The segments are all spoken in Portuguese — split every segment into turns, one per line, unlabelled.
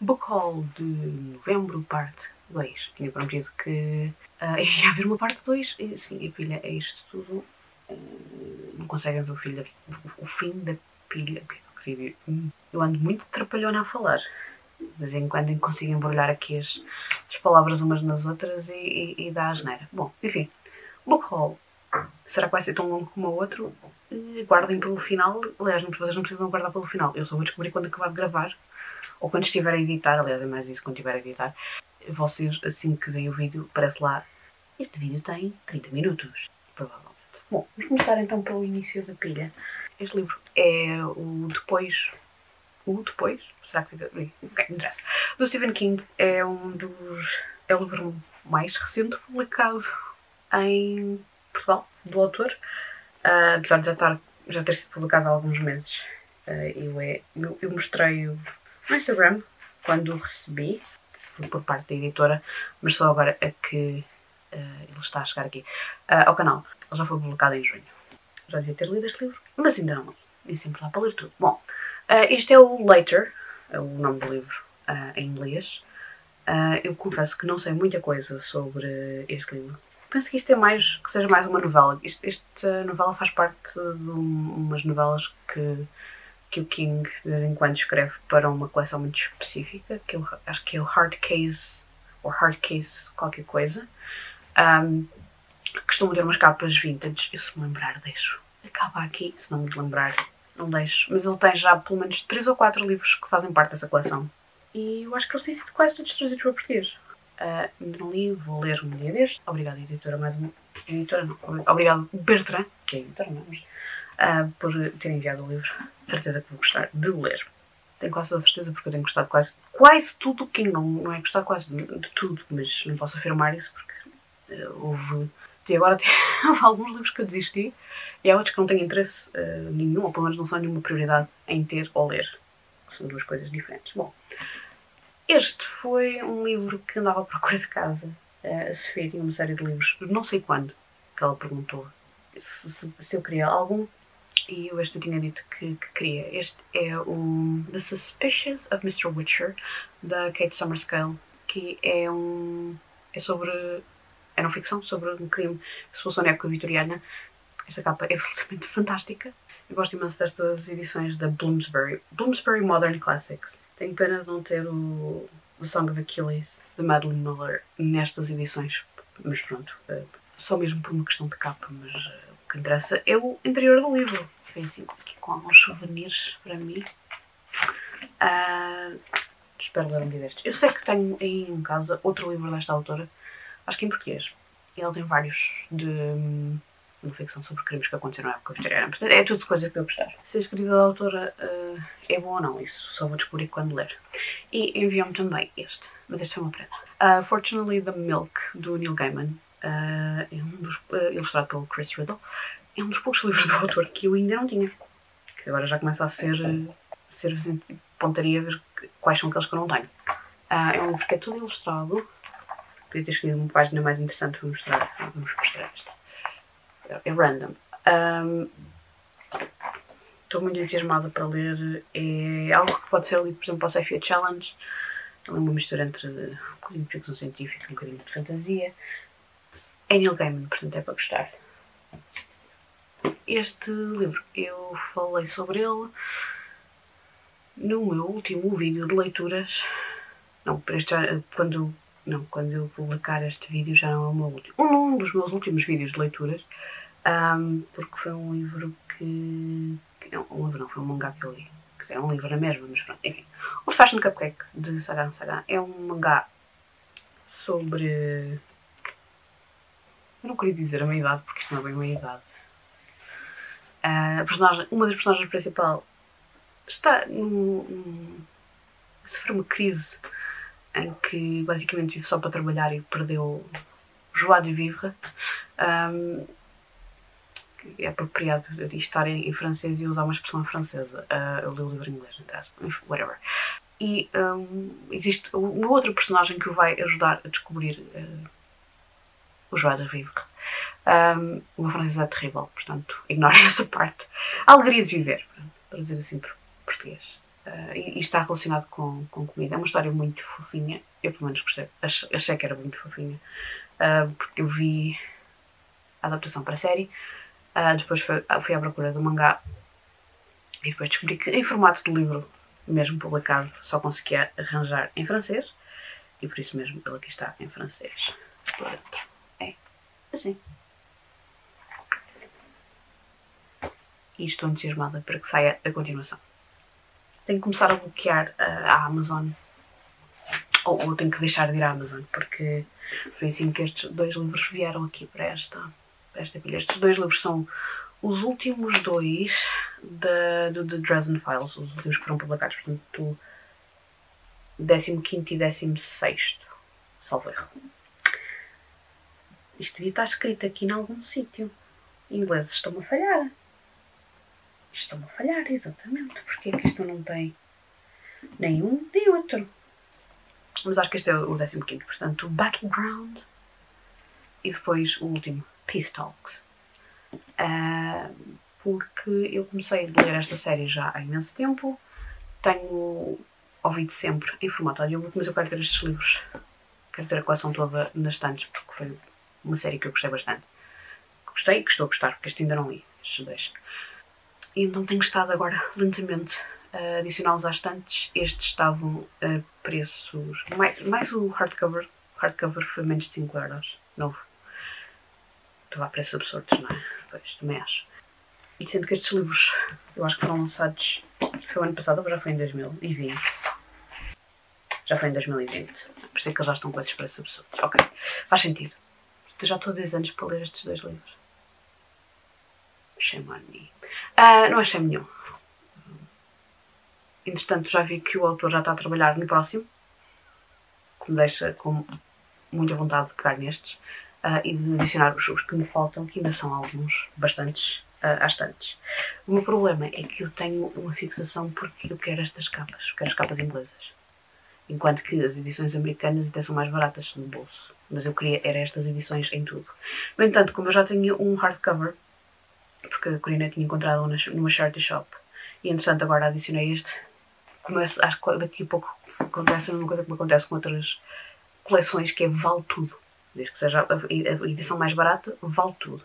Book Haul de novembro, parte 2. Tinha prometido que uh, ia haver uma parte 2 e sim, a pilha é isto tudo. Uh, não conseguem ver o, filho o fim da pilha. O que é que eu ando muito trapalhona a falar. De vez em quando consigo embrulhar aqui as, as palavras umas nas outras e, e, e dá a geneira. Bom, enfim. Book Haul. Será que vai ser tão longo como o outro? Uh, guardem pelo final. Aliás, não, vocês não precisam guardar pelo final. Eu só vou descobrir quando acabar de gravar ou quando estiver a editar, aliás, é mais isso quando estiver a editar, vocês, assim que veem o vídeo, aparece lá, este vídeo tem 30 minutos, provavelmente. Bom, vamos começar então pelo início da pilha. Este livro é o Depois... O Depois? Será que fica... Ok, não interessa. Do Stephen King é um dos... é o livro mais recente publicado em Portugal, do autor. Uh, apesar de já, estar, já ter sido publicado há alguns meses. Uh, eu, é, eu, eu mostrei-o no Instagram, quando o recebi, por parte da editora, mas só agora é que uh, ele está a chegar aqui uh, ao canal. Ele já foi publicado em junho. Já devia ter lido este livro, mas ainda não li. Nem sempre dá para ler tudo. Bom, uh, este é o Later, é o nome do livro em inglês. eu confesso que não sei muita coisa sobre este livro. Penso que isto é mais, que seja mais uma novela. Isto, esta novela faz parte de um, umas novelas que que o King de vez em quando escreve para uma coleção muito específica, que eu acho que é o Hard Case, ou Hard Case qualquer coisa. Um, costumo ter umas capas vintage, eu se me lembrar deixo. Acaba aqui, se não me lembrar, não deixo. Mas ele tem já pelo menos 3 ou 4 livros que fazem parte dessa coleção. E eu acho que eles têm sido quase todos traduzidos para português. Uh, não li, vou ler um dia deste. Obrigada, editora, mais uma. Editora não. Obrigado, Bertrand, que é editora, não, mas uh, por ter enviado o livro. De certeza que vou gostar de ler. Tenho quase toda certeza porque eu tenho gostado quase, quase tudo King. Não, não é gostar quase de, de, tudo, mas não posso afirmar isso porque uh, houve. Até agora houve alguns livros que eu desisti e há outros que não tenho interesse uh, nenhum, ou pelo menos não são nenhuma prioridade em ter ou ler. São duas coisas diferentes. Bom, este foi um livro que andava à procura de casa. Uh, a Sofia tinha uma série de livros, não sei quando, que ela perguntou se, se, se eu queria algum e eu este dito que, que queria. Este é o The Suspicious of Mr. Witcher, da Kate Summerscale, que é um. é sobre. é não ficção, sobre um crime que se passou na época vitoriana. Esta capa é absolutamente fantástica. Eu gosto imenso destas edições da Bloomsbury. Bloomsbury Modern Classics. Tenho pena de não ter o The Song of Achilles, de Madeline Miller, nestas edições. Mas pronto, eh, só mesmo por uma questão de capa, mas eh, o que interessa é o interior do livro foi assim aqui com alguns souvenirs para mim. Uh, espero ler um dia destes. Eu sei que tenho em casa outro livro desta autora, acho que em português. Ele tem vários de hum, uma ficção sobre crimes que aconteceram na época vitoriana. Portanto, é tudo coisa que eu gostar. Se a escrita da autora uh, é boa ou não, isso só vou descobrir quando ler. E enviou-me também este, mas este foi uma prenda. Uh, Fortunately the Milk, do Neil Gaiman. Uh, é um dos, ilustrado pelo Chris Riddle é um dos poucos livros do autor que eu ainda não tinha. Que agora já começa a ser, ser assim, pontaria ver quais são aqueles que eu não tenho. Uh, é um livro que é tudo ilustrado. Podia ter escolhido uma página mais interessante para mostrar. Vamos mostrar esta. É random. Um, estou muito entusiasmada para ler. É algo que pode ser lido, por exemplo, para o Safia Challenge. É uma mistura entre um bocadinho de ficção científica, um bocadinho de fantasia. É Neil Gaiman, portanto é para gostar. Este livro, eu falei sobre ele no meu último vídeo de leituras. Não, já, quando, não, quando eu publicar este vídeo já não é o meu último. Um dos meus últimos vídeos de leituras, um, porque foi um livro que. Não, um livro não, foi um mangá que eu li. É um livro na mesma, mas pronto, enfim. O Fashion Cupcake de Sagan Sagan é um mangá sobre. Eu não queria dizer a meia idade porque isto não é bem uma idade personagem, uma das personagens principal está num, num, a uma crise em que basicamente vive só para trabalhar e perdeu joie de vivre. Um, é apropriado estar em, em, francês e usar uma expressão francesa. Uh, eu li o livro em inglês, não. Whatever. E um, existe uma outra personagem que o vai ajudar a descobrir uh, o joie de vivre. Um, o meu francês é terrível, portanto, ignorem essa parte. A alegria de viver, para dizer assim por português. Uh, e, e, está relacionado com, com comida. É uma história muito fofinha. Eu, pelo menos, gostei. Achei que era muito fofinha. Uh, porque eu vi a adaptação para a série. Uh, depois fui, à procura do mangá. E depois descobri que, em formato de livro, mesmo publicado, só conseguia arranjar em francês. E por isso mesmo ele aqui está em francês. Assim. E estou entusiasmada para que saia a continuação tenho que começar a bloquear a Amazon. Ou, ou tenho que deixar de ir à Amazon, porque foi assim que estes dois livros vieram aqui para esta, para esta pilha. Estes dois livros são os últimos dois da, do The Dresden Files, os últimos que foram publicados, portanto, 15 e 16, salvo erro. Isto devia estar escrito aqui em algum sítio. Ingleses estão a falhar. Estão a falhar, exatamente. Porque é que isto não tem nenhum nem outro? Mas acho que este é o 15, portanto, Background e depois o último, Peace Talks. Uh, porque eu comecei a ler esta série já há imenso tempo, tenho ouvido sempre em formato audiobook, mas eu quero ter estes livros, quero ter a coleção toda nas estantes, porque foi uma série que eu gostei bastante. Gostei e que estou a gostar, porque este ainda não li, estes dois. E então tenho estado agora lentamente a adicioná-los às estantes. Estes estavam a preços. Mais, mais o hardcover. O hardcover foi menos de 5 euros. Novo. Estava a preços absurdos, não é? Pois, também acho. E sendo que estes livros eu acho que foram lançados. Foi o ano passado ou já foi em 2020? Já foi em 2020. Por isso é que eles já estão com esses preços absurdos. Ok, faz sentido. Eu já estou há 10 anos para ler estes dois livros. Shame on me. Uh, não achei nenhum. Entretanto, já vi que o autor já está a trabalhar no próximo, que me deixa com muita vontade de pegar nestes uh, e de adicionar os, os, que me faltam, que ainda são alguns, bastantes, uh, às tantas. O meu problema é que eu tenho uma fixação porque eu quero estas capas, quero as capas inglesas. Enquanto que as edições americanas até são mais baratas no bolso. Mas eu queria era estas edições em tudo. No entanto, como eu já tenho um hardcover porque a Corina tinha encontrado numa charity shop. E entretanto agora adicionei este. Começo, acho que daqui a pouco acontece a mesma coisa que me acontece com outras coleções, que é vale tudo. Desde que seja a edição mais barata, vale tudo.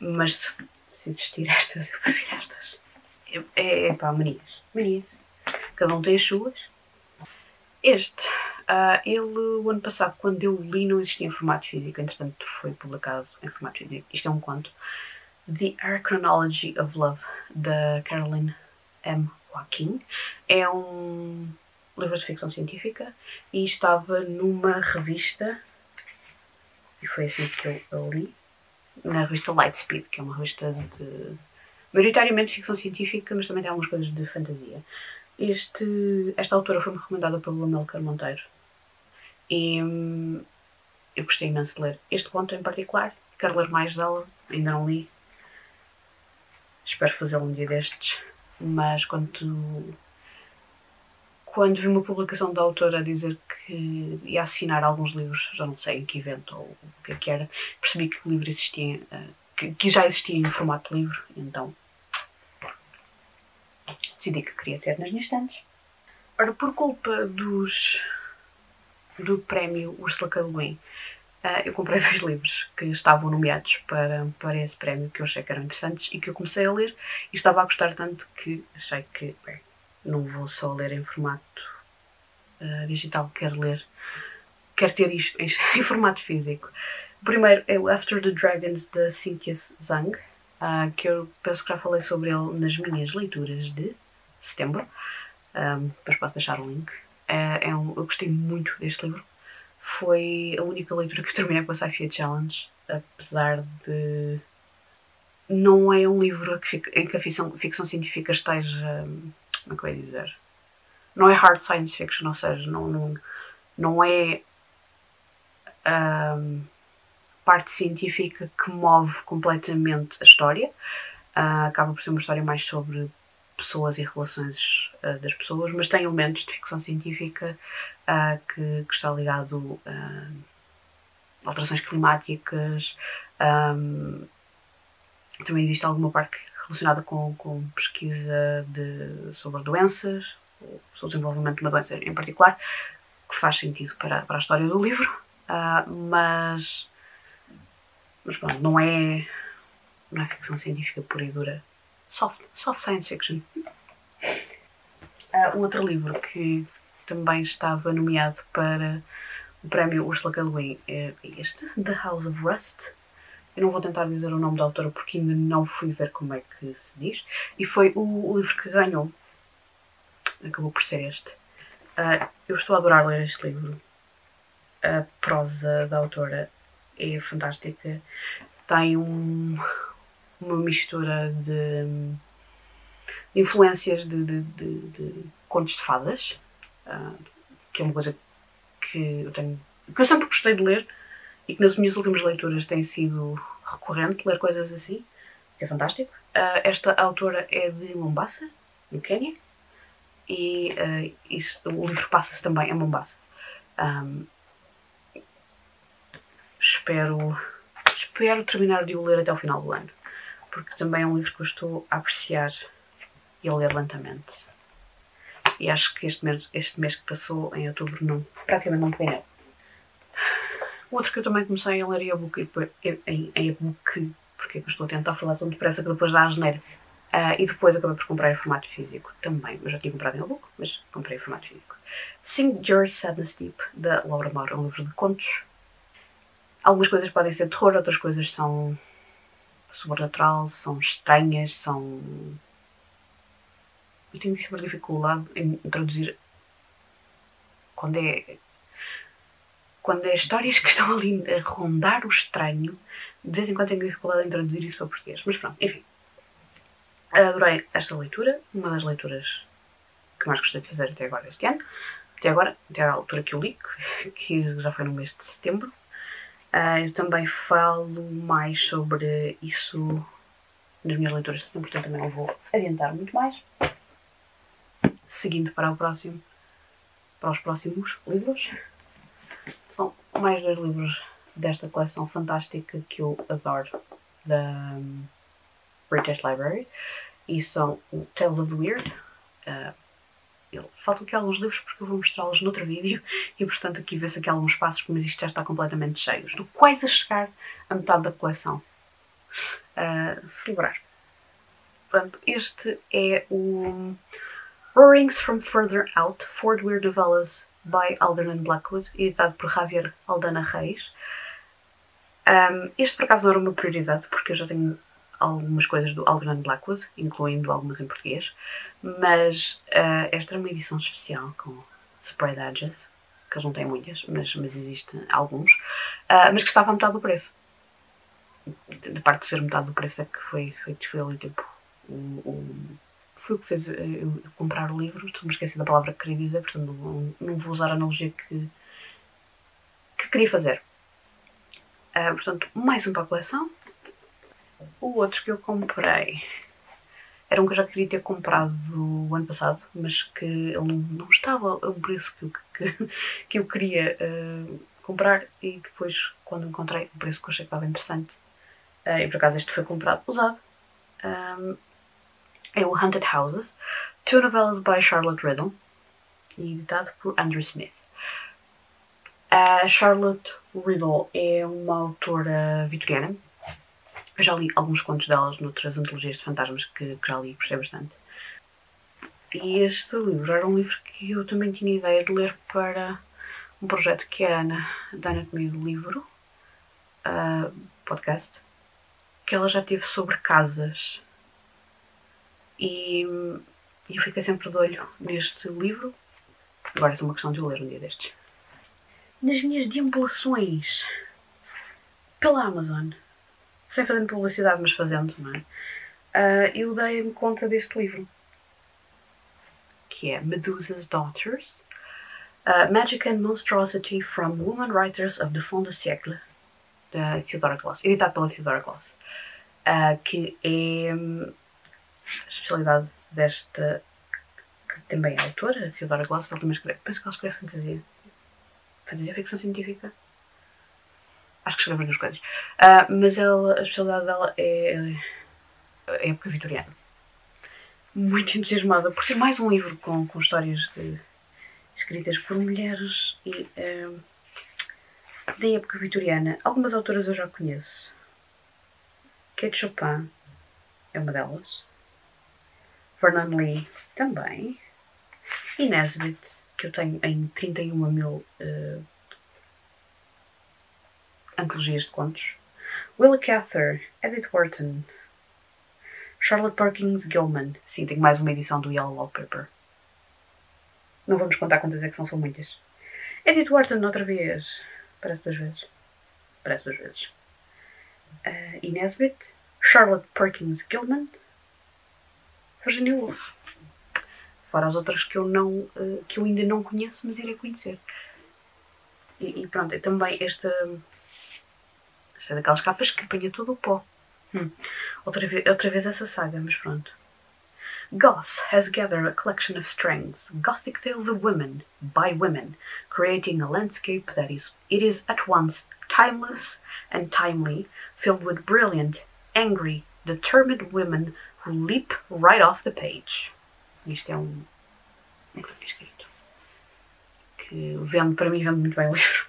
Mas se, se existir estas, eu prefiro estas. É, é, é pá, manias. Manias. Cada um tem as suas. Este, uh, ele, o ano passado, quando eu li, não existia em formato físico, entretanto foi publicado em formato físico. Isto é um conto The Arachnology of Love, da Caroline M. Joaquin. É um livro de ficção científica e estava numa revista, e foi assim que eu, eu li, na revista Lightspeed, que é uma revista de maioritariamente ficção científica, mas também tem algumas coisas de fantasia. Este, esta autora foi-me recomendada pelo Amilcar Monteiro e hum, eu gostei imenso de ler este conto em particular. Quero ler mais dela, ainda não li, Espero fazê-lo um dia destes. Mas quando, quando vi uma publicação da autora a dizer que ia assinar alguns livros, já não sei em que evento ou o que é que era, percebi que o livro existia, eh, que, já existia em formato de livro, então decidi que queria ter nas minhas estantes. Ora, por culpa dos do prémio Ursula K. Le Guin, Uh, eu comprei dois livros que estavam nomeados para, para esse prémio que eu achei que eram interessantes e que eu comecei a ler e estava a gostar tanto que achei que bem, não vou só ler em formato uh, digital, quero ler, quero ter isto em, formato físico. O primeiro é o After the Dragons de Cynthia Zhang, uh, que eu penso que já falei sobre ele nas minhas leituras de setembro. Um, depois posso deixar o link. É, é um, eu gostei muito deste livro foi a única leitura que terminei com a Sci-Fi Challenge, apesar de. Não é um livro em que a ficção, ficção científica esteja. Como é que eu ia dizer? Não é hard science fiction, ou seja, não, não, não é. Um, parte científica que move completamente a história. Uh, acaba por ser uma história mais sobre pessoas e relações uh, das pessoas, mas tem elementos de ficção científica uh, que, que, está ligado a alterações climáticas. Um, também existe alguma parte relacionada com, com pesquisa de, sobre doenças, sobre o desenvolvimento de uma doença em particular, que faz sentido para, para a história do livro, uh, mas, mas pronto, não é, não é ficção científica pura e dura. Soft, soft science fiction. Uh, outro livro que também estava nomeado para o prémio Ursula. Le Guin é este, The House of Rust. Eu não vou tentar dizer o nome da autora porque ainda não fui ver como é que se diz. E foi o, o livro que ganhou. Acabou por ser este. Uh, eu estou a adorar ler este livro. A prosa da autora é fantástica. Tem um, uma mistura de, de influências de, de, de, contos de fadas, uh, que é uma coisa que eu tenho que eu sempre gostei de ler e que nas minhas últimas leituras tem sido recorrente ler coisas assim, que é fantástico. Uh, esta autora é de Mombasa, no Quênia, e uh, isso, o livro passa-se também em Mombasa. Um, espero, espero terminar de o ler até o final do ano, porque também é um livro que eu estou a apreciar e a ler lentamente. E acho que este mês, este mês que passou, em outubro, não, praticamente não peguei nada. Outro que eu também comecei a ler em e-book, em, em e-book, porque é que eu estou a tentar falar tão depressa que depois dá a geneira. Uh, e depois acabei por comprar em formato físico também. Eu já tinha comprado em e-book, mas comprei em formato físico. Sing Your Sadness Deep, da Laura é um livro de contos. Algumas coisas podem ser terror, outras coisas são sobrenatural, são estranhas, são eu tenho sempre dificuldade em traduzir quando é quando é histórias que estão ali a rondar o estranho, de vez em quando tenho dificuldade em traduzir isso para português. Mas pronto, enfim. Adorei esta leitura, uma das leituras que mais gostei de fazer até agora este ano. Até agora, até à altura que eu li, que já foi no mês de setembro. Uh, eu também falo mais sobre isso nas minhas leituras de setembro, portanto também não vou adiantar muito mais seguindo para o próximo, para os próximos livros. São mais dois livros desta coleção fantástica que eu adoro da um, British Library e são o Tales of the Weird. Uh, faltam aqui alguns livros porque eu vou mostrá-los noutro vídeo e portanto aqui vê-se aqui alguns passos, mas isto já está completamente cheio. Estou quase a chegar a metade da coleção. Uh, celebrar. Portanto, este é o Roarings from Further Out, Ford Weird Novellas by Alderman Blackwood, editado por Javier Aldana Reis. Um, este por acaso não era uma prioridade, porque eu já tenho algumas coisas do Alderman Blackwood, incluindo algumas em português, mas uh, esta era uma edição especial com spread edges, que eles não têm muitas, mas, mas existem alguns, uh, mas que estava a metade do preço. Da parte de ser metade do preço é que foi foi ali tipo o, o foi o que fez eh, eu comprar o livro. Estou-me esqueci da palavra que queria dizer, portanto não, não vou usar a analogia que, que queria fazer. Uh, portanto, mais um para a coleção. O outro que eu comprei era um que eu já queria ter comprado o ano passado, mas que ele não, estava a um preço que eu, que, que eu queria uh, comprar e depois, quando encontrei o preço que eu achei que estava interessante, uh, e por acaso este foi comprado usado, um, é o Haunted Houses, two novelas by Charlotte Riddle, editado por Andrew Smith. A Charlotte Riddle é uma autora vitoriana. Eu já li alguns contos delas noutras antologias de fantasmas que, que já li e gostei bastante. E este livro era um livro que eu também tinha ideia de ler para um projeto que a Ana, da Anatomia do Livro, uh, podcast, que ela já teve sobre casas e, eu fiquei sempre de olho neste livro. Agora é uma questão de o ler um dia destes. Nas minhas deambulações pela Amazon, sem fazer publicidade, mas fazendo, não é? Uh, eu dei-me conta deste livro, que é Medusa's Daughters, uh, Magic and Monstrosity from Woman Writers of the Fond de Siècle, da Theodora Gloss, editado pela Theodora Gloss, uh, que é a especialidade desta, que também é autora, a Theodora Gloss, ela também escreve, penso que ela escreve fantasia. Fantasia ficção científica. Acho que escreve as duas coisas. Uh, mas ela, a especialidade dela é, a época vitoriana. Muito entusiasmada por ter mais um livro com, com histórias de, escritas por mulheres e uh, da época vitoriana. Algumas autoras eu já conheço. Kate Chopin é uma delas. Vernon Lee também. E Nesbitt, que eu tenho em 31 mil uh, antologias de contos. Willa Cather, Edith Wharton, Charlotte Perkins Gilman. Sim, tenho mais uma edição do Yellow Wallpaper. Não vamos contar quantas é que são, são muitas. Edith Wharton, outra vez. Parece duas vezes. Parece duas vezes. Uh, Inés Witt, Charlotte Perkins Gilman, Virginia Woolf. Fora as outras que eu, não, uh, que eu ainda não conheço, mas irei conhecer. E, e pronto, é também esta, esta é daquelas capas que apanha todo o pó. Hum. Outra, vez, outra vez essa saga, mas pronto. Goss has gathered a collection of strengths, Gothic tales of women, by women, creating a landscape that is it is at once timeless and timely, filled with brilliant, angry, determined women leap right off the page. Isto é um. Como é que foi escrito? Que vende, para mim, vende muito bem o livro.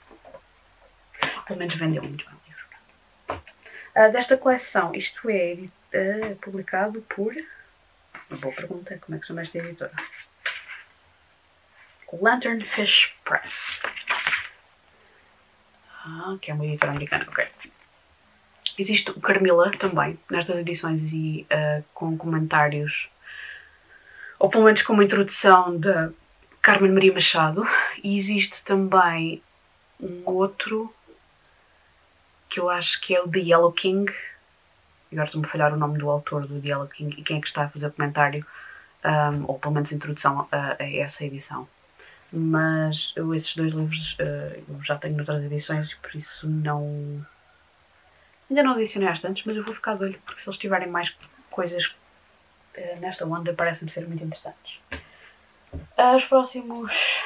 Pelo menos vendeu muito bem o livro. Uh, desta coleção, isto é uh, publicado por uma boa pergunta. Como é que chama esta editora? Lanternfish Press. Ah, que é uma editora americana, ok. Existe o Carmilla também, nestas edições e uh, com comentários, ou pelo menos com uma introdução da Carmen Maria Machado. E existe também um outro que eu acho que é o The Yellow King, agora estou-me a falhar o nome do autor do diálogo e quem é que está a fazer comentário, um, ou pelo menos a introdução a, a, essa edição. Mas eu, esses dois livros uh, eu já tenho noutras edições e por isso não. Ainda não adicionei às tantos, mas eu vou ficar de olho porque se eles tiverem mais coisas uh, nesta onda parecem-me ser muito interessantes. Os próximos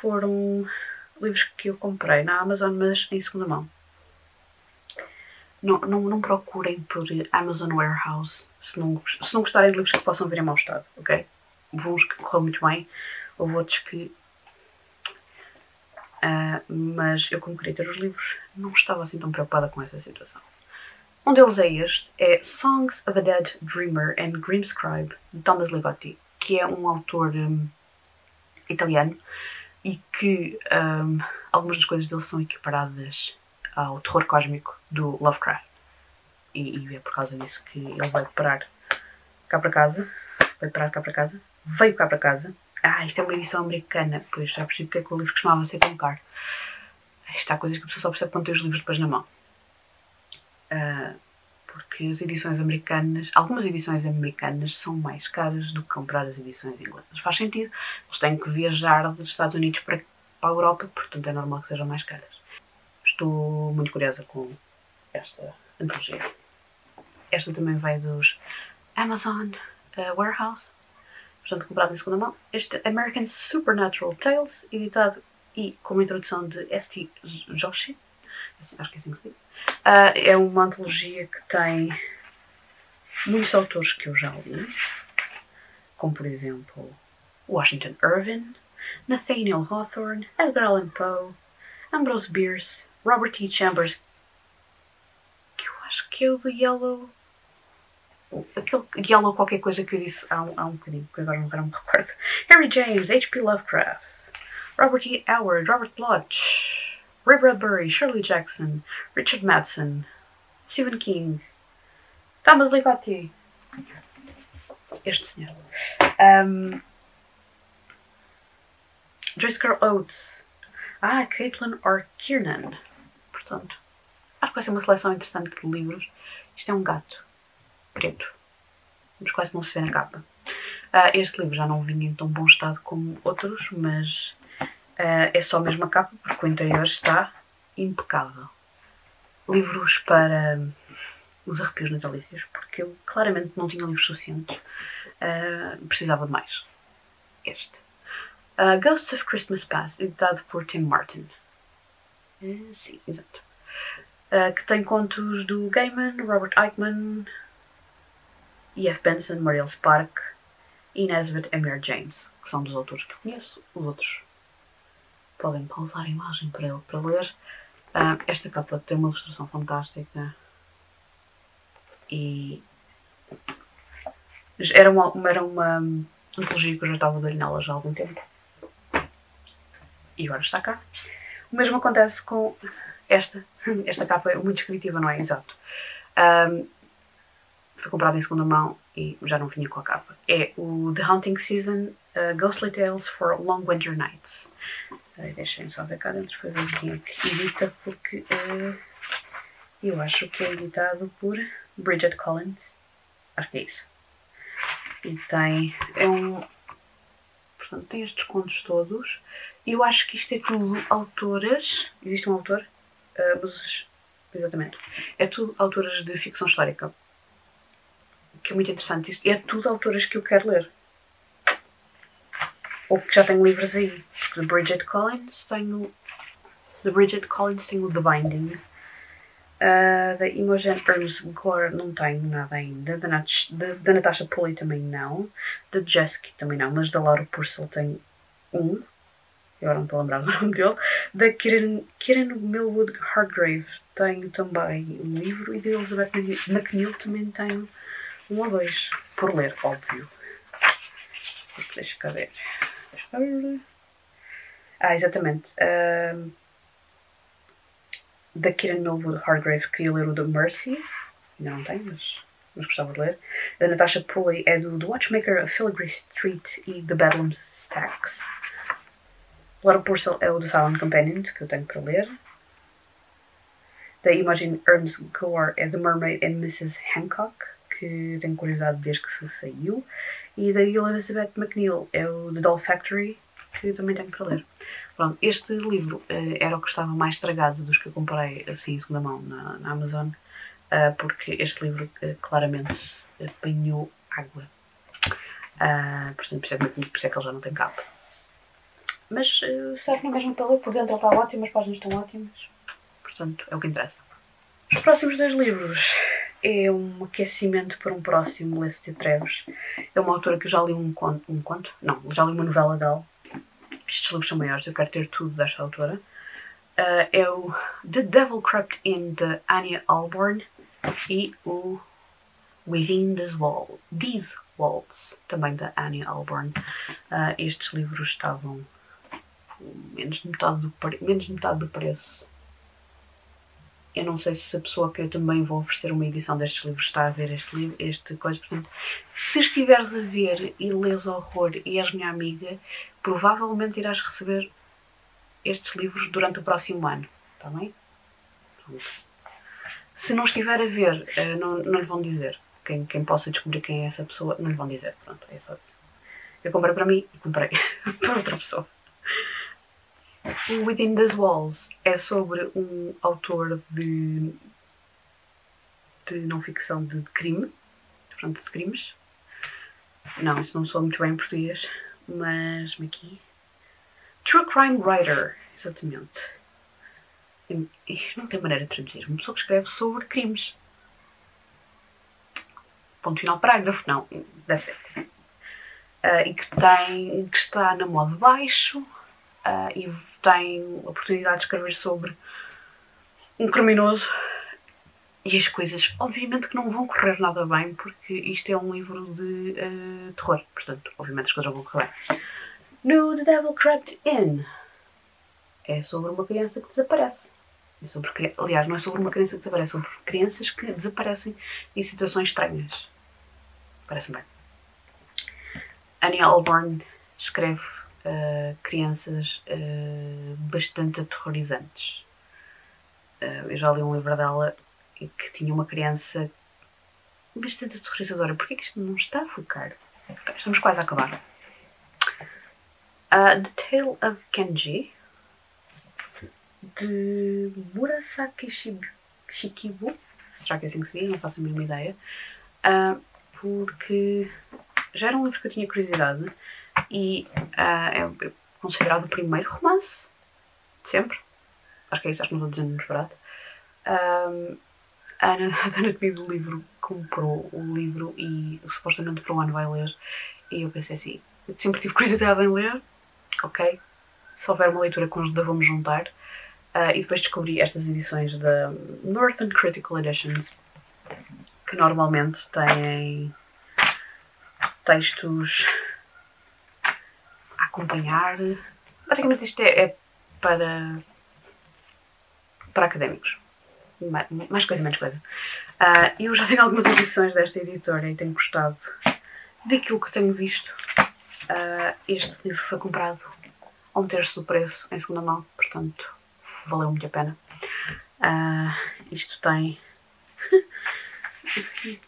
foram livros que eu comprei na Amazon, mas em segunda mão não, não, não procurem por Amazon Warehouse se não, se não gostarem de livros que possam vir em mau estado, ok? Houve uns que correu muito bem, houve outros que. Uh, mas eu, como queria ter os livros, não estava assim tão preocupada com essa situação. Um deles é este, é Songs of a Dead Dreamer and Grimscribe, de Thomas Ligotti, que é um autor um, italiano e que um, algumas das coisas dele são equiparadas ao terror cósmico do Lovecraft. E, e, é por causa disso que ele vai parar cá para casa. Vai parar cá para casa. Veio cá para casa. Ah, isto é uma edição americana. Pois já percebi porque é que o livro costumava ser tão caro. Isto há coisas que a pessoa só percebe quando tem os livros depois na mão. Uh, porque as edições americanas, algumas edições americanas são mais caras do que comprar as edições inglesas. Faz sentido. Eles têm que viajar dos Estados Unidos para, para a Europa, portanto é normal que sejam mais caras. Estou muito curiosa com esta antologia. Esta também vai dos Amazon uh, Warehouse, portanto comprado em segunda mão. Este American Supernatural Tales, editado e com uma introdução de S.T. Joshi, assim, acho que é assim que se diz. Uh, é uma antologia que tem muitos autores que eu já li, como por exemplo Washington Irving, Nathaniel Hawthorne, Edgar Allan Poe, Ambrose Bierce, Robert T. Chambers, que eu acho que é o do Yellow. Aquele Yellow qualquer coisa que eu disse há um, há um bocadinho, que agora não me recordo. Harry James, H.P. Lovecraft, Robert E. Howard, Robert Bloch, Ray Bradbury, Shirley Jackson, Richard Madsen, Stephen King, Thomas Ligotti. Este senhor. Um, Joyce Carol Oates. Ah, Caitlin R. Kiernan. Portanto, acho que vai ser uma seleção interessante de livros. Isto é um gato preto, mas quase não se vê na capa. Uh, este livro já não vinha em tão bom estado como outros, mas uh, é só a mesma capa porque o interior está impecável. Livros para os arrepios natalícios, porque eu claramente não tinha livros suficientes. Uh, precisava de mais. Este. Ghosts of Christmas Past, editado por Tim Martin. Sim, exato. Que tem contos do Gaiman, Robert Eichmann, E.F. Benson, Marielle Spark e Nesbitt Emir James, que são dos autores que eu conheço. Os outros podem pausar a imagem para ele para ler. Uh, esta capa tem uma ilustração fantástica e era uma, era uma antologia que eu já estava a ler nela já há algum tempo e agora está cá. O mesmo acontece com esta. Esta capa é muito descritiva, não é? Exato. Um, foi comprada em segunda mão e já não vinha com a capa. É o The Haunting Season uh, Ghostly Tales for Long Winter Nights. Uh, Deixem só ver cá dentro para ver quem é que edita, porque uh, eu acho que é editado por Bridget Collins. Acho que é isso. E tem. É um. Portanto, tem estes contos todos. Eu acho que isto é tudo autoras. Existe um autor? Uh, mas, exatamente. É tudo autoras de ficção histórica. Que é muito interessante. Isto é tudo autoras que eu quero ler. Ou que já tenho livros aí. De Bridget Collins tenho. De Bridget Collins tenho The Binding. Uh, da Imogen Hermes Gore não tenho nada ainda. Da, Nat da, da Natasha Pulley também não. Da Jessica também não. Mas da Laura Purcell tenho um agora não estou a lembrar do nome dele, da Kieran, Kieran Millwood Hargrave. Tenho também um livro e da Elizabeth McNeil também tenho um ou dois, por ler, óbvio. Deixa cá ver. Deixa cá ver. Ah, exatamente. Um, da Kieran Millwood Hargrave queria ler o The Mercies, ainda não tenho, mas, mas gostava de ler. Da Natasha Pulley é do The Watchmaker Filigree Street e The Bedlam Stacks. Laura Purcell é o The Silent Companions, que eu tenho para ler. Da Imogen Ernst Gore é The Mermaid and Mrs. Hancock, que tenho curiosidade desde que se saiu. E da Elizabeth McNeil é o The Doll Factory, que também tenho para ler. Pronto, este livro uh, era o que estava mais estragado dos que eu comprei assim em segunda mão na, na Amazon, uh, porque este livro uh, claramente apanhou água. portanto, por isso, é, por isso é que ele já não tem capa. Mas serve na mesma para ler, por dentro ele está ótimo, as páginas estão ótimas. Portanto, é o que interessa. Os próximos dois livros é um aquecimento para um próximo Leste de Treves. É uma autora que eu já li um conto, um conto? Não, já li uma novela dela. Estes livros são maiores, eu quero ter tudo desta autora. Uh, é o The Devil Crept In, de Anya Alborn, e o Within These, Wall, These Walls, também da Anya Alborn. Uh, estes livros estavam menos de metade do, menos de metade do preço. Eu não sei se a pessoa que eu também vou oferecer uma edição destes livros está a ver este livro, este coisa, portanto, se estiveres a ver e lês horror e és minha amiga, provavelmente irás receber estes livros durante o próximo ano, está bem? Se não estiver a ver, eh, não, não lhe vão dizer. Quem, quem possa descobrir quem é essa pessoa, não lhe vão dizer. Pronto, é só isso. Eu comprei para mim e comprei para outra pessoa. O Within the Walls é sobre um autor de, de não ficção de, de crime, de crimes. Não, isso não sou muito bem em português, mas aqui. True Crime Writer, exatamente. Não tem maneira de traduzir. Uma pessoa que escreve sobre crimes. Ponto final parágrafo, não, deve ser. Uh, e que, tem, que está na moda baixo uh, e tem a oportunidade de escrever sobre um criminoso e as coisas, obviamente, que não vão correr nada bem, porque isto é um livro de uh, terror, portanto, obviamente, as coisas vão correr bem. No The Devil Crept In é sobre uma criança que desaparece. É sobre, aliás, não é sobre uma criança que desaparece, é sobre crianças que desaparecem em situações estranhas. Parece bem. Annie Alborn escreve uh, crianças uh, bastante aterrorizantes. Eu já li um livro dela que tinha uma criança bastante aterrorizadora. Porquê que isto não está a focar? Estamos quase a acabar. Uh, The Tale of Kenji de Murasaki Shikibu. Será que é assim que se diz? Não faço a mínima ideia. Uh, porque já era um livro que eu tinha curiosidade e uh, é considerado o primeiro romance de sempre. Acho que é isso, acho que não estou dizendo barato. Um, a anatomia do livro comprou o livro e supostamente para um ano vai ler. E eu pensei assim, eu sempre tive curiosidade em ler, ok, se houver uma leitura conjunta vamos juntar. Uh, e depois descobri estas edições da Northern Critical Editions, que normalmente têm textos a acompanhar. Basicamente isto é, é para, para académicos. Mais coisa, menos coisa. Uh, eu já tenho algumas edições desta editora e tenho gostado daquilo que tenho visto. Uh, este livro foi comprado a um terço do preço em segunda mão, portanto valeu muito a pena. Uh, isto tem.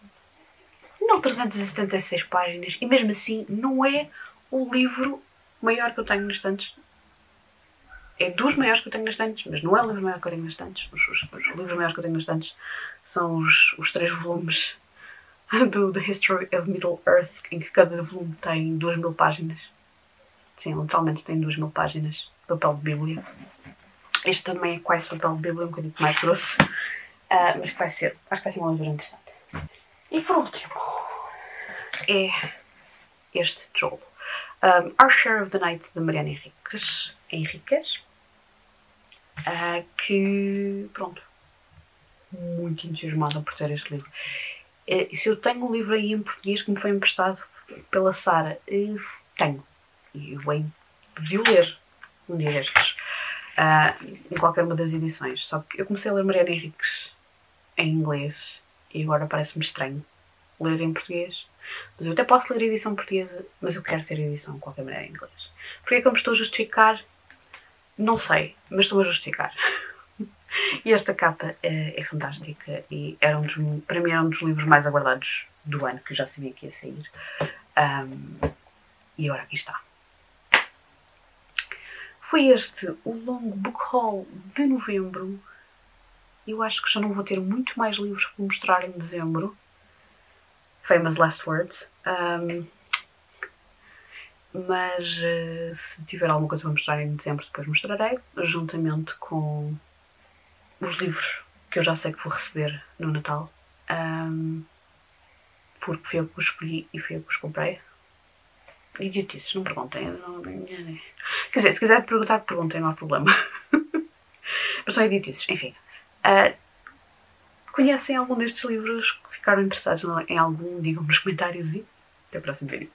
não 376 páginas e mesmo assim não é o livro maior que eu tenho nas estantes. É dos maiores que eu tenho nas estantes, mas não é o livro maior que eu tenho nas estantes. Os, os, os, livros maiores que eu tenho nas estantes são os, os três volumes do The History of Middle Earth, em que cada volume tem 2 mil páginas. Sim, literalmente tem 2 mil páginas de papel de Bíblia. Este também é quase papel de Bíblia, um bocadinho mais grosso, uh, mas que vai ser, acho que vai ser uma leitura interessante. E por último, é este tijolo. Um, Our Share of the Night, de Mariana Henriques, Henriques uh, que, pronto, muito entusiasmada por ter este livro. Uh, se eu tenho um livro aí em português que me foi emprestado pela Sara, uh, tenho. E venho de o ler um dia destes uh, em qualquer uma das edições. Só que eu comecei a ler Mariana Henriques em inglês e agora parece-me estranho ler em português. Mas eu até posso ler a edição portuguesa, mas eu quero ter a edição de qualquer maneira em inglês. Porquê é que eu me estou a justificar? Não sei, mas estou a justificar. e esta capa é, é, fantástica e era um dos, para mim era um dos livros mais aguardados do ano, que eu já sabia que ia sair. Um, e agora aqui está. Foi este o longo book haul de novembro. Eu acho que já não vou ter muito mais livros para mostrar em dezembro. Famous Last Words. Um, mas uh, se tiver alguma coisa para mostrar em dezembro, depois mostrarei, juntamente com os livros que eu já sei que vou receber no Natal. Um, porque fui eu que os escolhi e fui eu que os comprei. Idiotices, não perguntem. Não, quer dizer, se quiser perguntar, perguntem, não há problema. Mas são idiotices, enfim. Uh, conhecem algum destes livros ficaram interessados em algum? Digam nos comentários e até o próximo vídeo.